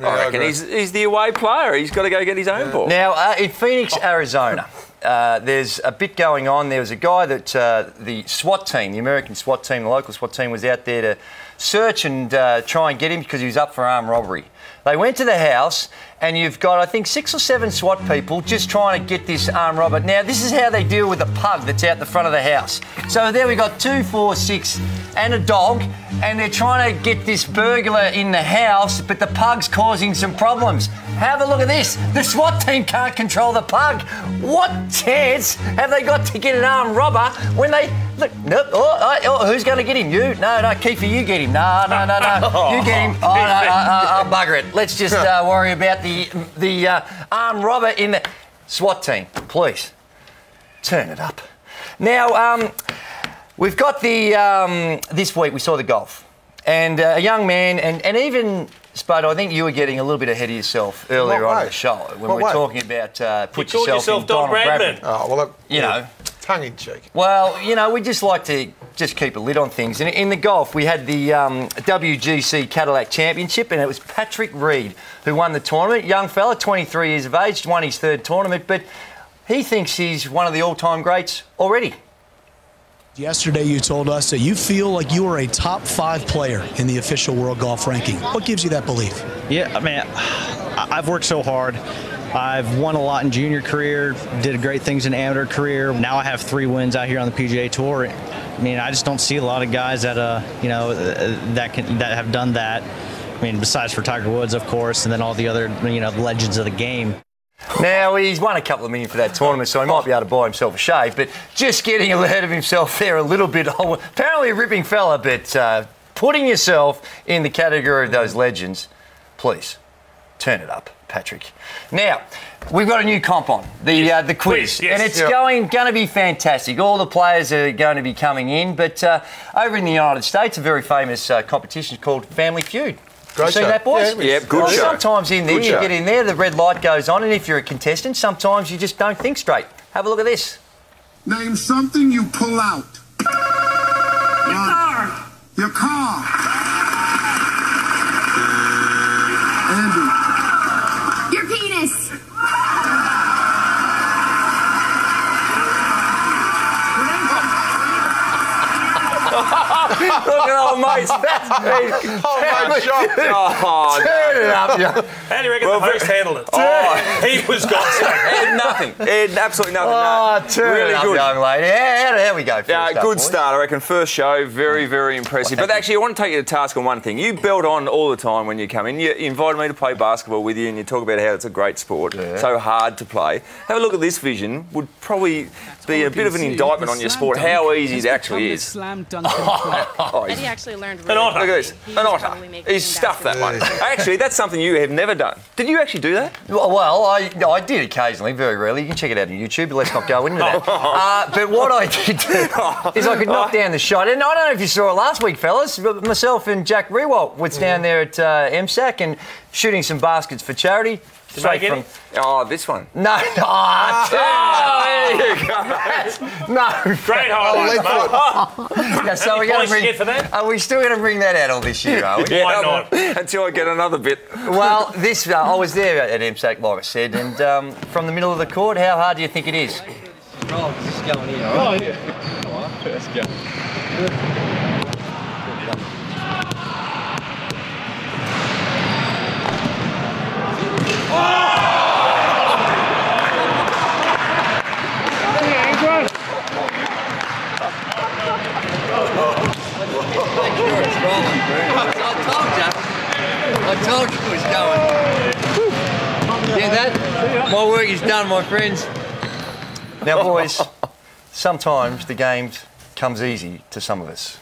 I reckon he's, he's the away player. He's got to go get his own ball. Now, uh, in Phoenix, Arizona, uh, there's a bit going on. There was a guy that uh, the SWAT team, the American SWAT team, the local SWAT team, was out there to search and uh, try and get him because he was up for armed robbery. They went to the house, and you've got, I think, six or seven SWAT people just trying to get this armed robber. Now, this is how they deal with the pug that's out the front of the house. So there we got two, four, six, and a dog, and they're trying to get this burglar in the house, but the pug's causing some problems. Have a look at this. The SWAT team can't control the pug. What chance have they got to get an armed robber when they look? Nope. Oh, oh, oh, who's going to get him? You? No, no, Keefer, you get him. No, no, no, no. You get him. *laughs* Oh, no, uh, uh, bugger it. Let's just uh, worry about the the uh, armed robber in the SWAT team. Please turn it up. Now, um, we've got the um, this week we saw the golf, and uh, a young man, and, and even Spud, I think you were getting a little bit ahead of yourself earlier What on in way? the show when What we were way? talking about uh, put called yourself, yourself in Don Donald Bradman. Oh, well, that, You know. Tongue in cheek. Well, you know, we just like to just keep a lid on things. And in the golf, we had the um, WGC Cadillac Championship, and it was Patrick Reed who won the tournament. Young fella, 23 years of age, won his third tournament, but he thinks he's one of the all-time greats already. Yesterday, you told us that you feel like you are a top five player in the official world golf ranking. What gives you that belief? Yeah, I mean, I- I've worked so hard. I've won a lot in junior career, did great things in amateur career. Now I have three wins out here on the PGA Tour. I mean, I just don't see a lot of guys that, uh, you know, uh, that can that have done that. I mean, besides for Tiger Woods, of course, and then all the other, you know, legends of the game. Now, he's won a couple of million for that tournament, so he might be able to buy himself a shave, but just getting *laughs* ahead of himself there a little bit. Apparently a ripping fella, but uh, putting yourself in the category of those legends, please, turn it up, Patrick. Now, we've got a new comp on, the, uh, the quiz, Quiz, yes. and it's Yep. going, going to be fantastic. All the players are going to be coming in, but uh, over in the United States, a very famous uh, competition called Family Feud. Great you seen show. that, boys? Yeah, Yep, good Well, show. Sometimes in there, Good you show. get in there, the red light goes on, and if you're a contestant, sometimes you just don't think straight. Have a look at this. Name something you pull out. Your car. Your car. Andy. Look at old mates. *laughs* That's me. Oh, mate, shocked. *laughs* Oh, Turn it up, you. How do you reckon the host handled it? *laughs* Oh. He was gossiping. He nothing. He had absolutely nothing. Oh, no. turn really it up, good. young lady. Yeah, how, how we go? Yeah, first good boys? start, I reckon. First show, very, very impressive. Well, but thank actually, I want to take you to task on one thing. You build on all the time when you come in. You invited me to play basketball with you, and you talk about how it's a great sport, so hard to play. Have a look at this vision. Would probably be a bit of an indictment on your sport, how easy it actually is. Slam dunk Oh, and he actually learned An otter. Look at this. He An was otter. He's stuffed that one. Actually, that's something you have never done. Did you actually do that? Well, well, I, I did occasionally, very rarely. You can check it out on YouTube, but let's not go into that. *laughs* uh, but what I did do *laughs* is I could knock down the shot. And I don't know if you saw it last week, fellas, but myself and Jack Riewoldt was down there at uh, MSAC and shooting some baskets for charity. Did Straight they from. get Oh, this one. No, *laughs* no, Oh, there you go. no. Great highlight, *laughs* yeah, so Any we're going to you bring. for that? Are we still going to bring that out all this year? Are we? Yeah, I'm- Until I get another bit. Well, this uh, I was there at MSAC, like I said, and um, from the middle of the court, how hard do you think it is? Oh, this is going here. Oh, yeah. Let's go. I told you it was going. That? My work is done, my friends. Now, boys, sometimes the game comes easy to some of us.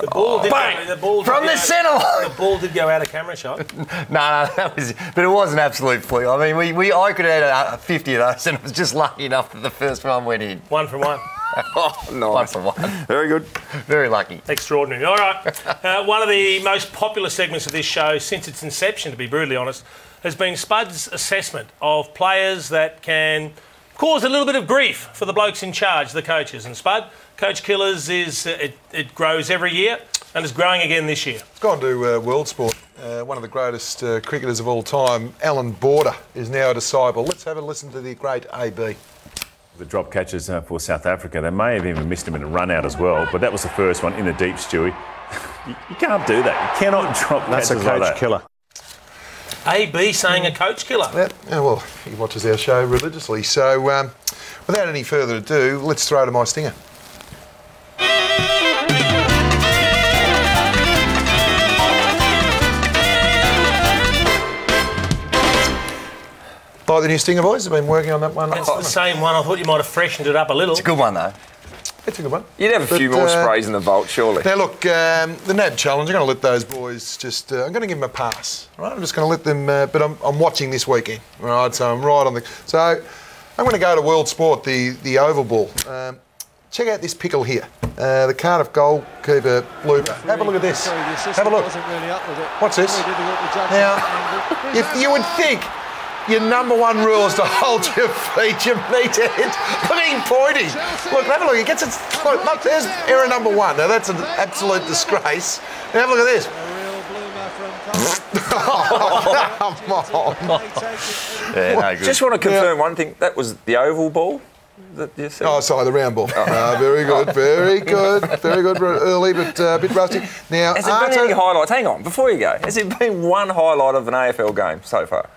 The ball did Bang! go, the ball From go- the centre line. The ball did go out of camera shot. *laughs* No, no, that was, but it was an absolute fluke. I mean, we, we I could have had uh, 50 of those, and it was just lucky enough that the first one went in. One from one. *laughs* oh, nice. One for one. Very good. Very lucky. Extraordinary. All right. Uh, one of the most popular segments of this show since its inception, to be brutally honest, has been Spud's assessment of players that can cause a little bit of grief for the blokes in charge, the coaches. And Spud, Coach Killers is uh, it, it grows every year and is growing again this year. It's Gone to uh, World Sport. Uh, one of the greatest uh, cricketers of all time, Alan Border, is now a disciple. Let's have a listen to the great AB. The drop catches uh, for South Africa. They may have even missed him in a run out as well, but that was the first one in the deep, Stewie. *laughs* You, you can't do that. You cannot drop That's a catches like coach that. killer. AB saying a coach killer. Yeah, yeah, well, he watches our show religiously. So, um, without any further ado, let's throw to my stinger. Like the new stinger, boys? I've been working on that one. It's the same one. I thought you might have freshened it up a little. It's a good one, though. It's a good one. You'd have a few more uh, sprays in the vault, surely. Now, look, um, the NAB challenge, I'm going to let those boys just, uh, I'm going to give them a pass, all right? I'm just going to let them, uh, but I'm, I'm watching this weekend, all right? So I'm right on the, so I'm going to go to World Sport, the, the oval ball. Um, check out this pickle here, uh, the Cardiff goalkeeper blooper. Have a look at this. Have a look. What's this? Now, if you would think your number one rule is to hold your feet, you meathead. Look at him pointing. Look, have a look. He gets it. Look, look, there's error number one. Now, that's an absolute disgrace. Now, have a look at this. oh, *laughs* come on. Yeah, no good. Just want to confirm one thing. That was the oval ball. That you said? Oh, sorry, the round ball. Uh, *laughs* very good, very good, very good. Early, but uh, a bit rusty. Now, Has there been any highlights? Hang on, before you go. Has there been one highlight of an AFL game so far?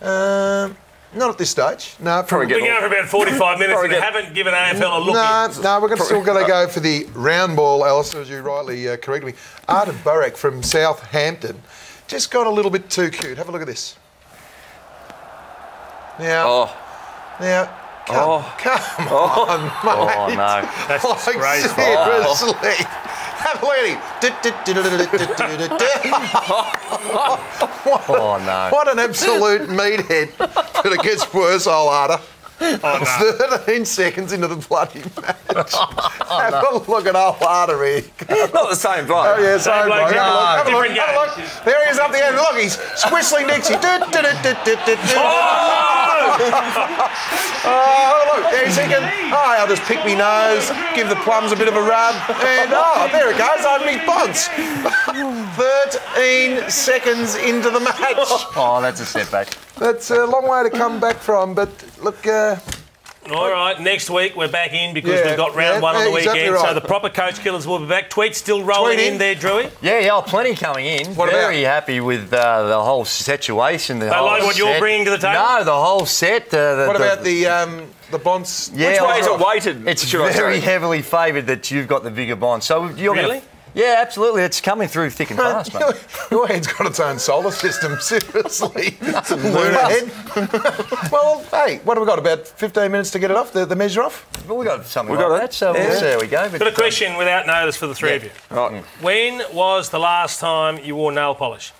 Um, not at this stage. No, Probably We've been going for about *laughs* 45 minutes Probably and get- haven't given AFL a look No, in. no, we're gonna, still going to go for the round ball, Alistair, as you rightly uh, corrected me. Artur Boruc from Southampton just got a little bit too cute. Have a look at this. Now, Oh. now, come, Oh. come Oh. on, oh, mate. Oh, no. That's like, disgraceful. seriously. Have a look at him. what, *laughs* Oh, no. what an absolute meathead. But it gets worse, old Arda. Oh, *laughs* 13 seconds into the bloody match. *laughs* Oh, have a look at old Arda here. Eh? Not the same bloke. Oh, yeah, same bloke, bloke. Have a look, have a look, have a look. There he is up the end. Look, he's swishling Dixie. Du- du. Oh, *laughs* oh look, there's thinking, oh, I'll just pick me nose, give the plums a bit of a rub, and oh, there it goes, over me bonds. 13 seconds into the match. Oh, that's a setback. That's a long way to come back from, but look, uh, All right, next week we're back in because Yeah, we've got round yeah, one on the exactly weekend. So the proper coach killers will be back. Tweets still rolling Tweet in. in. there, Drewy. Yeah, yeah, oh, plenty coming in. What Very happy with uh, the whole situation. The They whole like what you're bringing to the table? No, the whole set. Uh, the, what the- about the um, the bonds? Yeah, Which way I- is it weighted? It's very heavily favoured that you've got the bigger bond. So you're Really? Gonna, yeah, absolutely. It's coming through thick and fast, *laughs* mate. Your head's got its own solar system, *laughs* seriously. Lunar head. well, hey, what have we got? About 15 minutes to get it off, the, the measure off? Well, we got something We like got it. that, so Yeah. we'll see how we go. But, Got a question without notice for the three of you. Right. Mm. When was the last time you wore nail polish?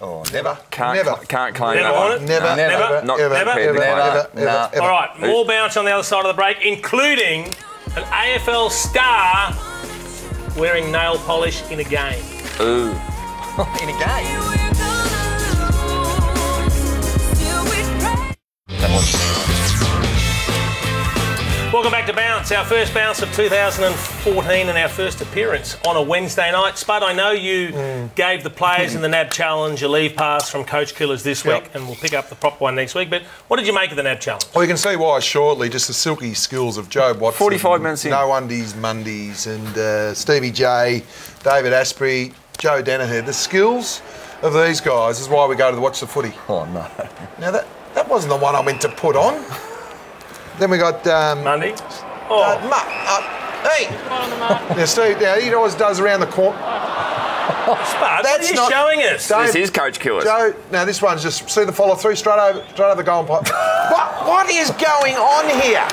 Oh, never. Can't, Never. cl- can't claim Never that on one. it? Never, Never. ever, Not ever, prepared ever, claim ever, that. ever, Nah. ever. All right, more bounce on the other side of the break, including an AFL star wearing nail polish in a game. Ooh. *laughs* in a game. Welcome back to Bounce, our first bounce of 2014 and our first appearance on a Wednesday night. Spud, I know you Mm. gave the players in the NAB Challenge a leave pass from Coach Killers this Yep. week, and we'll pick up the proper one next week. But what did you make of the NAB Challenge? Well, you can see why shortly, just the silky skills of Jobe Watson. 45 minutes in. No Undies Mondays and uh, Stevie J, David Asprey, Joe Daniher. The skills of these guys is why we go to the Watch the Footy. Oh, no. Now, that, that wasn't the one I meant to put on. *laughs* Then we got... Um, Monday? Uh, Oh, Ma- uh, hey! now, Steve, now, he always does around the corner. Spud, what are That's you not- showing us? Don't- This is Coach Killers. Joe, now this one's just see the follow through straight over, straight over the goal pipe. what, what is going on here?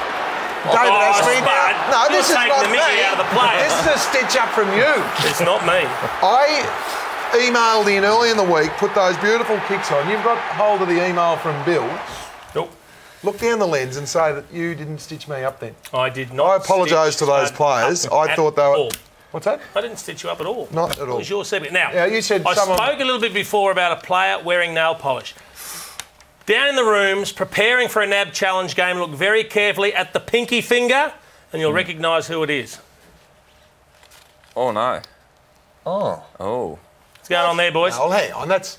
David Oh, Ashby. Spud, No, you're this is not the me. out of the players. This is a stitch up from you. It's not me. I emailed in early in the week, put those beautiful kicks on. You've got hold of the email from Bill. Nope. Look down the lens and say that you didn't stitch me up then. I did not. I apologise to those players. I thought they were. all. What's that? I didn't stitch you up at all. Not at It all. was your segment. Now, Yeah, you said I someone- spoke a little bit before about a player wearing nail polish. Down in the rooms, preparing for a NAB challenge game, look very carefully at the pinky finger, and you'll hmm. recognise who it is. Oh no. Oh. Oh. What's going on there, boys? No, well, hang on. That's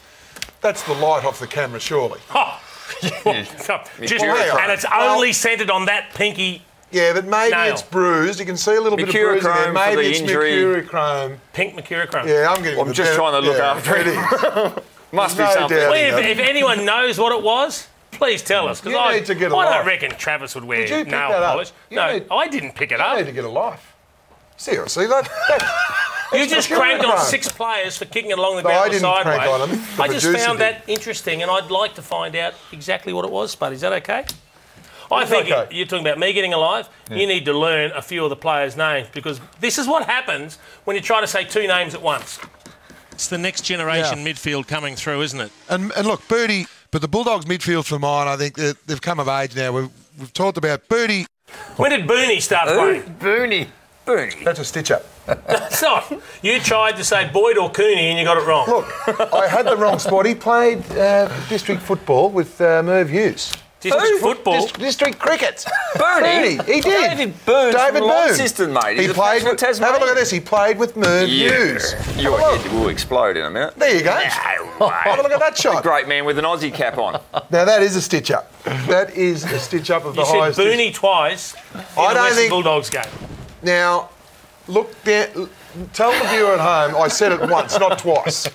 that's the light off the camera, surely. Oh. *laughs* Just, and it's Well- only centred on that pinky. Yeah, but maybe Nail. it's bruised. You can see a little bit of bruising there. Mercurochrome for Maybe the it's injury. mercurochrome. Pink mercurochrome. Yeah, I'm getting. I'm just better- trying to look yeah, after it it. is. *laughs* Must be No something. Well, if, if anyone knows what it was, please tell us. Because You I, need to get a I life. don't reckon Travis would wear Did you pick nail polish. You no, need- I didn't pick it You up. need to get a life. Seriously, that. that You just cranked on six players for kicking it along the No, ground I didn't sideways. crank on them. The I just producer found did. that interesting, and I'd like to find out exactly what it was, Spud. Is that okay? I It's think okay. you're talking about me getting alive. You need to learn a few of the players' names because this is what happens when you try to say two names at once. It's the next generation midfield coming through, isn't it? And, and look, Birdie, but the Bulldogs midfield for mine, I think that they've come of age now. We've, we've talked about Birdie. When did Booney start playing? Booney. Booney. That's a stitch up. *laughs* It's not. You tried to say Boyd or Cooney and you got it wrong. Look, I had the wrong spot. He played uh, district football with uh, Merv Hughes. District football? Dis- district cricket. Bernie? Bernie, he did. David Burns David from Boone. Launceston, mate. He He's a played professional with, have a look at this. He played with Merv Hughes. Your Have a look. head will explode in a minute. There you go. No Have a look at that A shot. great man with an Aussie cap on. Now that is a stitch up. That is a stitch up of the You said highest. Booney twice in I the don't Western think- Bulldogs game. Now, look down. Tell the viewer at home I said it once, not twice.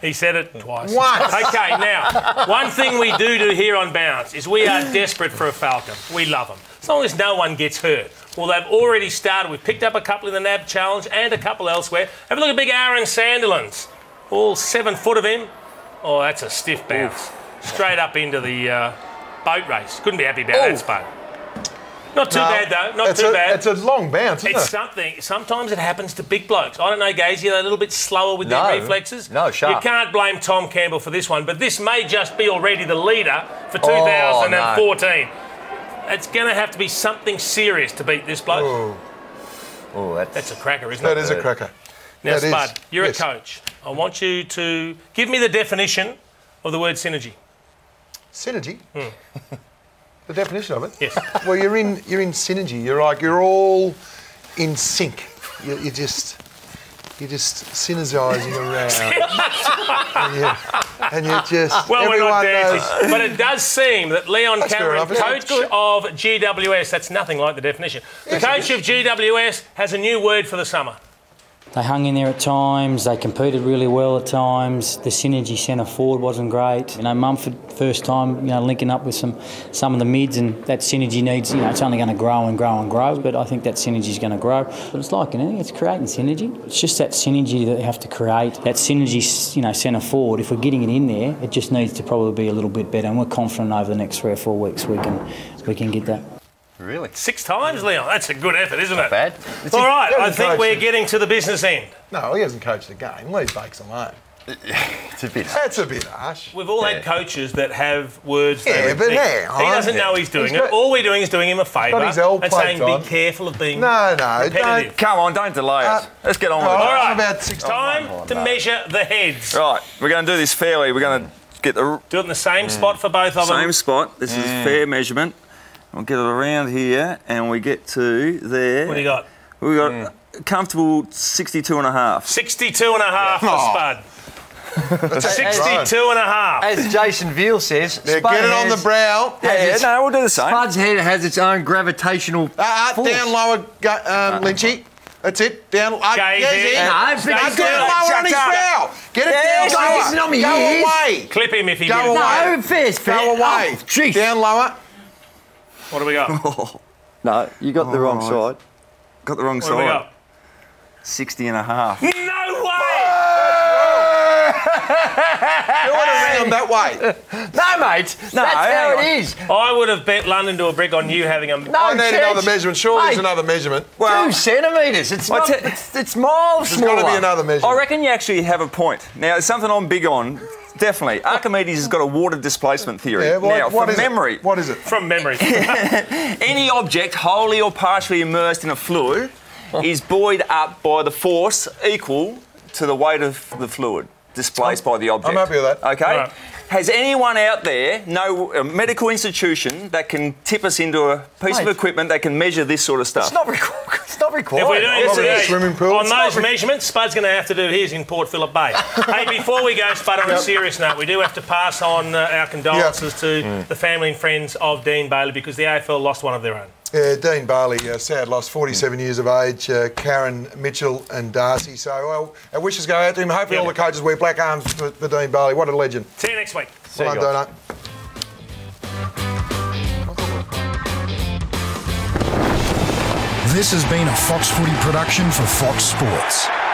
He said it twice. Once. Okay, now, one thing we do do here on Bounce is we are desperate for a Falcon. We love them. As long as no one gets hurt. Well, they've already started. We've picked up a couple in the NAB Challenge and a couple elsewhere. Have a look at big Aaron Sandilands. All seven foot of him. Oh, that's a stiff bounce. Straight up into the uh, boat race. Couldn't be happy about that spot. Not too No, bad, though. Not too a, bad. It's a long bounce, isn't It's it? something. Sometimes it happens to big blokes. I don't know, Gazy. They're a little bit slower with No. their reflexes. No, sharp. You can't blame Tom Campbell for this one, but this may just be already the leader for 2014. Oh, 2014. It's going to have to be something serious to beat this bloke. Oh, Oh, that's, That's a cracker, isn't that it? is a cracker. Now, That is. Spud, you're Yes. a coach. I want you to give me the definition of the word synergy. Synergy. Hmm. *laughs* the definition of it. Yes. *laughs* Well, you're in you're in synergy. You're like you're all in sync. You, you just you're just synergising around, *laughs* and, you, and you're just Well, we're not everyone dancing. knows. But it does seem that Leon That's Cameron, coach of GWS, that's nothing like the definition. The Yes, coach of GWS has a new word for the summer. They hung in there at times. They competed really well at times. The synergy centre forward wasn't great. You know, Mumford first time, you know, linking up with some some of the mids, and that synergy needs. You know, it's only going to grow and grow and grow. But I think that synergy is going to grow. But it's like anything, it's creating synergy. It's just that synergy that you have to create. That synergy, you know, centre forward. If we're getting it in there, it just needs to probably be a little bit better. And we're confident over the next three or four weeks we can we can get that. Really? Six times, Leon. That's a good effort, isn't it? bad. All right, I think we're it. getting to the business end. No, he hasn't coached the game. Leave Bakes alone. It's a bit. That's a bit harsh. We've all had coaches that have words. they Yeah, but repeat. hang he on. doesn't know he's doing He's it. got- all we're doing is doing him a favour got his L and saying, on. "Be careful of being No, no, repetitive." Come on, don't delay us. Uh, Let's get on with oh, it. All right, about six- time to measure the heads. Right, we're going to do this fairly. We're going to get the Do it in the same spot for both of them. same spot. This is fair measurement. We'll get it around here, and we get to there. What do you got? We got a comfortable 62 and a half. 62 and a half for Oh. Spud. *laughs* That's 62 and a half. As Jason Veal says, Now Spud get it on the brow. Yeah, has its- no, we'll do the same. Spud's head has its own gravitational Uh, force. down lower, go, um, Lynchy. That's it. Down. Uh, Gaze yes, in. in. No, Uh, fix down it. lower on his brow. Get it Yes, down lower. yes, not Go away. Clip him if he Go gets away. it. No, fair's fair. Go away. Oh, down lower. What do we got? *laughs* No, you got the wrong side. Got the wrong side. What do we got? 60 and a half. No way! Do it around that way. *laughs* No, mate. No, That's how hang it on. is. I would have bet London to a brick on you having a. No I need chance. another measurement. Surely there's another measurement. Two centimetres. It's, I not, te- it's, it's miles There's smaller. got to be another measurement. I reckon you actually have a point. Now, something I'm big on. Definitely. Archimedes has got a water displacement theory. Yeah, what- now, what from is it? memory, What is it? From memory. *laughs* *laughs* any object wholly or partially immersed in a fluid is buoyed up by the force equal to the weight of the fluid displaced by the object. I'm happy with that. Okay. Right. Has anyone out there, no a medical institution, that can tip us into a piece of equipment that can measure this sort of stuff? It's not, requ- it's not required. If we're doing it Probably a today, swimming pool. on It's those re- measurements, Spud's going to have to do his in Port Phillip Bay. *laughs* hey, before we go, Spud, on a serious note, we do have to pass on uh, our condolences to the family and friends of Dean Bailey because the AFL lost one of their own. Yeah, Dean Bailey, uh, sad loss, 47 years of age. Uh, Karen Mitchell and Darcy. So, well, our wishes go out to him. Hopefully, Yeah. all the coaches wear black arms for, for Dean Bailey. What a legend. See you next week. Well you done, Dono. This has been a Fox Footy production for Fox Sports.